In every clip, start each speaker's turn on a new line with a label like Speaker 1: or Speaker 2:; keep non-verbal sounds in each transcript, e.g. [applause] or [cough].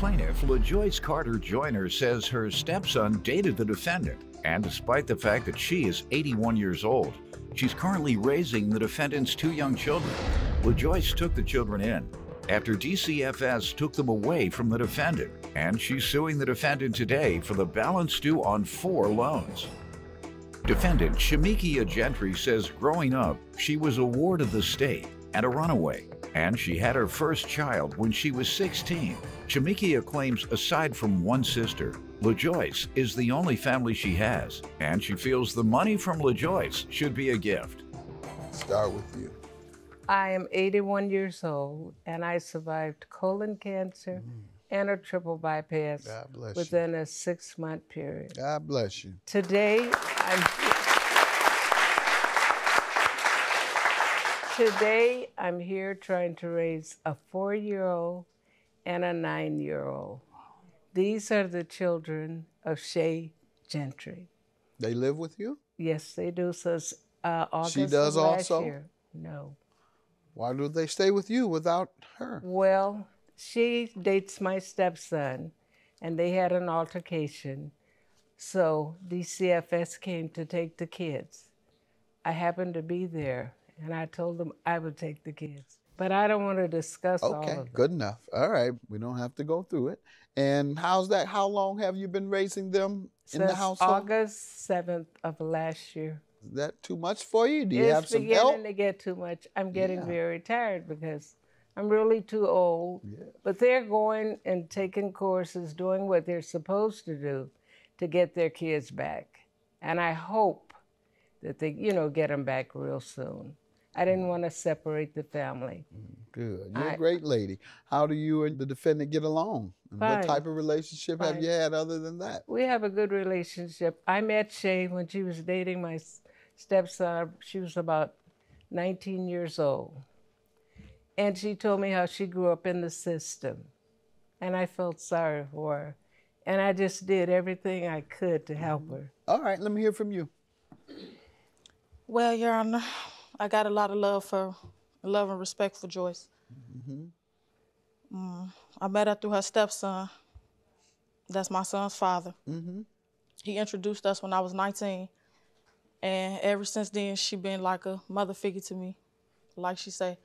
Speaker 1: Plaintiff LaJoyce Carter Joyner says her stepson dated the defendant, and despite the fact that she is 81 years old, she's currently raising the defendant's two young children. LaJoyce took the children in after DCFS took them away from the defendant, and she's suing the defendant today for the balance due on four loans. Defendant Shamikia Gentry says growing up, she was a ward of the state and a runaway, and she had her first child when she was 16. Shamikia claims aside from one sister, LaJoyce is the only family she has, and she feels the money from LaJoyce should be a gift.
Speaker 2: Start with you.
Speaker 3: I am 81 years old and I survived colon cancer mm. and a triple bypass
Speaker 2: God bless you.
Speaker 3: within a six month period.
Speaker 2: God bless you.
Speaker 3: Today, I'm Today, I'm here trying to raise a four year old and a nine year old. These are the children of Shay Gentry.
Speaker 2: They live with you?
Speaker 3: Yes, they do. So it's, uh, August
Speaker 2: She does
Speaker 3: last
Speaker 2: also?
Speaker 3: year. No.
Speaker 2: Why do they stay with you without her?
Speaker 3: Well, she dates my stepson, and they had an altercation. So DCFS came to take the kids. I happened to be there, and I told them I would take the kids. But I don't want to discuss all
Speaker 2: Okay,
Speaker 3: of it.
Speaker 2: good enough. All right, we don't have to go through it. And how's that? How long have you been raising them in the
Speaker 3: Since
Speaker 2: household?
Speaker 3: August 7th of last year.
Speaker 2: Is that too much for you? Do you
Speaker 3: it's
Speaker 2: have some help?
Speaker 3: It's beginning to get too much. I'm getting
Speaker 2: Yeah.
Speaker 3: very tired because I'm really too old. Yeah. But they're going and taking courses, doing what they're supposed to do to get their kids back. And I hope that they, you know, get them back real soon. I didn't mm. want to separate the family.
Speaker 2: Mm, good. You're a
Speaker 3: I-
Speaker 2: great lady. How do you and the defendant get along? And what type of relationship have you had other than that?
Speaker 3: We have a good relationship. I met Shay when she was dating my s- stepson. She was about 19 years old. And she told me how she grew up in the system. And I felt sorry for her. And I just did everything I could to help mm-hmm. her.
Speaker 2: All right, let me hear from you.
Speaker 4: Well, Your Honor, I got a lot of love for, love and respect for Joyce. Mm, I met her through her stepson. That's my son's father. He introduced us when I was 19, and ever since then, she been like a mother figure to me. Like she say,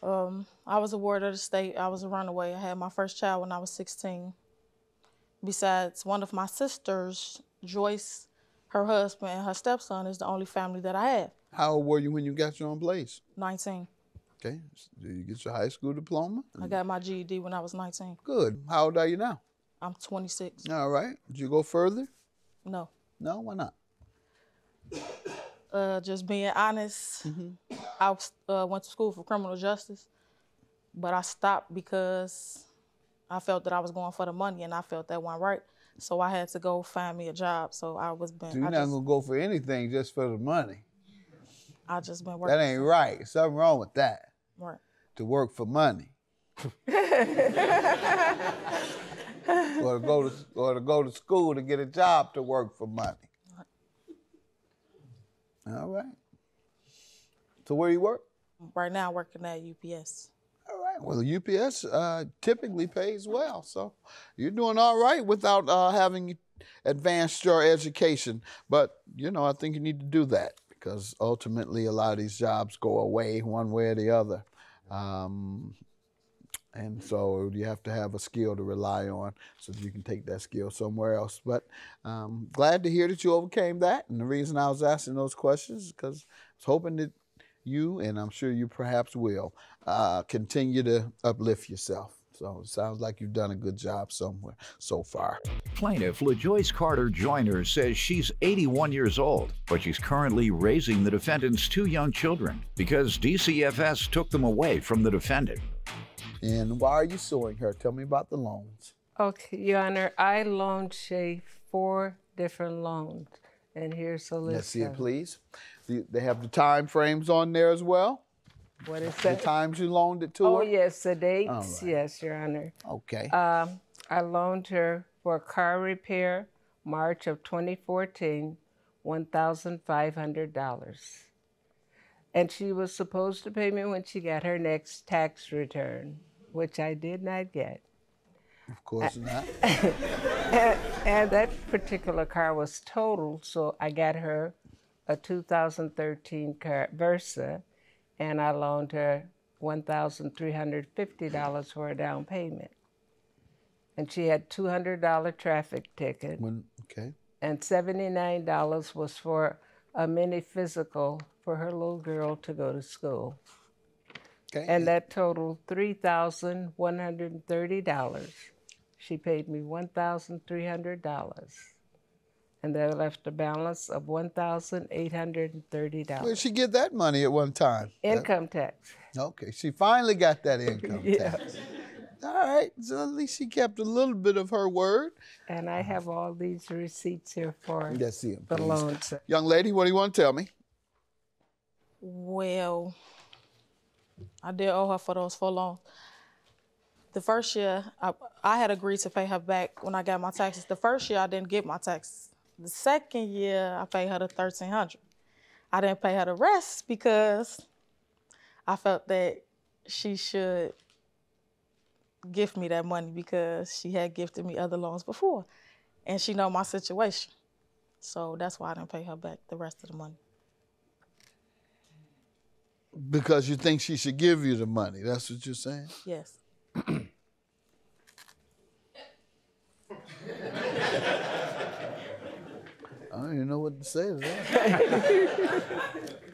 Speaker 4: um, I was a ward of the state. I was a runaway. I had my first child when I was 16. Besides one of my sisters, Joyce, her husband, and her stepson is the only family that I have.
Speaker 2: How old were you when you got your own place?
Speaker 4: 19.
Speaker 2: Okay. Did you get your high school diploma?
Speaker 4: I got my GED when I was 19.
Speaker 2: Good. How old are you now?
Speaker 4: I'm 26.
Speaker 2: All right. Did you go further?
Speaker 4: No.
Speaker 2: No, why not?
Speaker 4: Uh, just being honest, I was, uh, went to school for criminal justice, but I stopped because I felt that I was going for the money and I felt that wasn't right. So I had to go find me a job. So I was been,
Speaker 2: So you're
Speaker 4: I
Speaker 2: not
Speaker 4: just,
Speaker 2: gonna go for anything just for the money.
Speaker 4: I just been working.
Speaker 2: That ain't right. Something wrong with that.
Speaker 4: right.
Speaker 2: To work for money. [laughs] or to go to or to go to school to get a job to work for money. All right. So where you work?
Speaker 4: Right now, working at UPS.
Speaker 2: All right. Well, UPS uh, typically pays well, so you're doing all right without uh, having advanced your education. But you know, I think you need to do that because ultimately, a lot of these jobs go away one way or the other, um, and so you have to have a skill to rely on so that you can take that skill somewhere else. But um, glad to hear that you overcame that, and the reason I was asking those questions is because I was hoping that you, and I'm sure you perhaps will, uh, continue to uplift yourself. So it sounds like you've done a good job somewhere so far.
Speaker 1: Plaintiff LaJoyce Carter Joyner says she's 81 years old, but she's currently raising the defendant's two young children because DCFS took them away from the defendant.
Speaker 2: And why are you suing her? Tell me about the loans.
Speaker 3: Okay, Your Honor, I loaned Shay four different loans. And here's a list.
Speaker 2: Let's see it, please. They have the time frames on there as well.
Speaker 3: What is that?
Speaker 2: The times you loaned it to
Speaker 3: Oh,
Speaker 2: her.
Speaker 3: yes, the dates.
Speaker 2: right.
Speaker 3: Yes, Your Honor.
Speaker 2: Okay.
Speaker 3: Um, I loaned her for car repair, March of 2014, $1,500. And she was supposed to pay me when she got her next tax return, which I did not get.
Speaker 2: Of course not.
Speaker 3: and, [laughs] and that particular car was totaled, so I got her a 2013 car, Versa, and I loaned her $1,350 for a down payment. And she had $200 traffic ticket,
Speaker 2: When, okay.
Speaker 3: and $79 was for a mini physical for her little girl to go to school.
Speaker 2: Okay.
Speaker 3: And that totaled $3,130. She paid me $1,300. And that left a balance of $1,830.
Speaker 2: Where'd she get that money at one time?
Speaker 3: Income tax.
Speaker 2: Okay, she finally got that [laughs] income
Speaker 3: Yeah.
Speaker 2: tax. All right, so at least she kept a little bit of her word.
Speaker 3: And I have all these receipts here for
Speaker 2: Let's see 'em,
Speaker 3: the
Speaker 2: please.
Speaker 3: loans.
Speaker 2: Young lady, what do you want to tell me?
Speaker 4: Well, I did owe her for those four loans. The first year, I, I had agreed to pay her back when I got my taxes. The first year, I didn't get my taxes. The second year, I paid her the thirteen hundred. I didn't pay her the rest because I felt that she should gift me that money because she had gifted me other loans before, and she know my situation. So that's why I didn't pay her back the rest of the money.
Speaker 2: Because you think she should give you the money. That's what you're saying?
Speaker 4: Yes. [clears throat]
Speaker 2: I don't even know what to say to that. [laughs]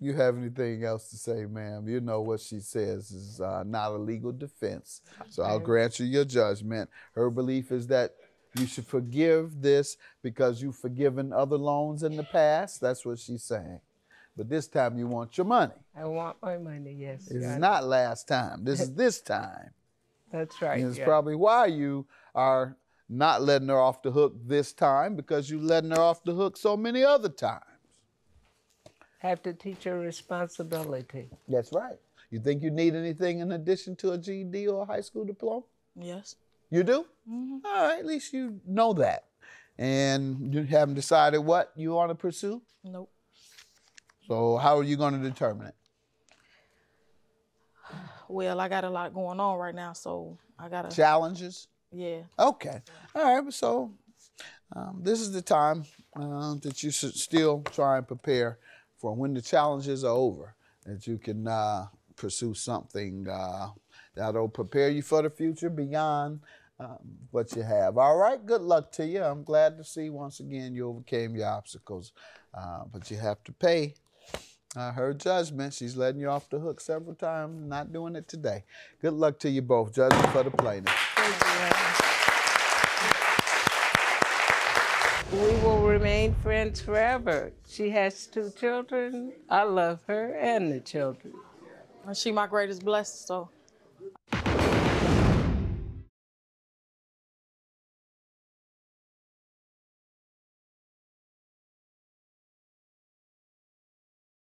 Speaker 2: you have anything else to say, ma'am? You know what she says is uh, not a legal defense. So I'll grant you your judgment. Her belief is that you should forgive this because you've forgiven other loans in the past. That's what she's saying. But this time you want your money.
Speaker 3: I want my money, yes.
Speaker 2: This is not last time. This is this time. [laughs]
Speaker 3: That's right.
Speaker 2: And it's
Speaker 3: yeah.
Speaker 2: probably why you are not letting her off the hook this time because you're letting her off the hook so many other times.
Speaker 3: Have to teach her responsibility.
Speaker 2: That's right. You think you need anything in addition to a GED or a high school diploma?
Speaker 4: Yes.
Speaker 2: You do? Mm-hmm. All right, at least you know that. And you haven't decided what you want to pursue?
Speaker 4: Nope.
Speaker 2: So, how are you going to determine it?
Speaker 4: Well, I got a lot going on right now, so I gotta.
Speaker 2: Challenges?
Speaker 4: Yeah.
Speaker 2: Okay. All right. So um, this is the time uh, that you should still try and prepare for when the challenges are over, that you can uh, pursue something uh, that'll prepare you for the future beyond um, what you have. All right. Good luck to you. I'm glad to see once again you overcame your obstacles, uh, but you have to pay. Uh, her judgment, she's letting you off the hook several times, not doing it today. Good luck to you both. Judgment for the plaintiff.
Speaker 3: We will remain friends forever. She has two children. I love her and the children.
Speaker 4: She my greatest blessing, so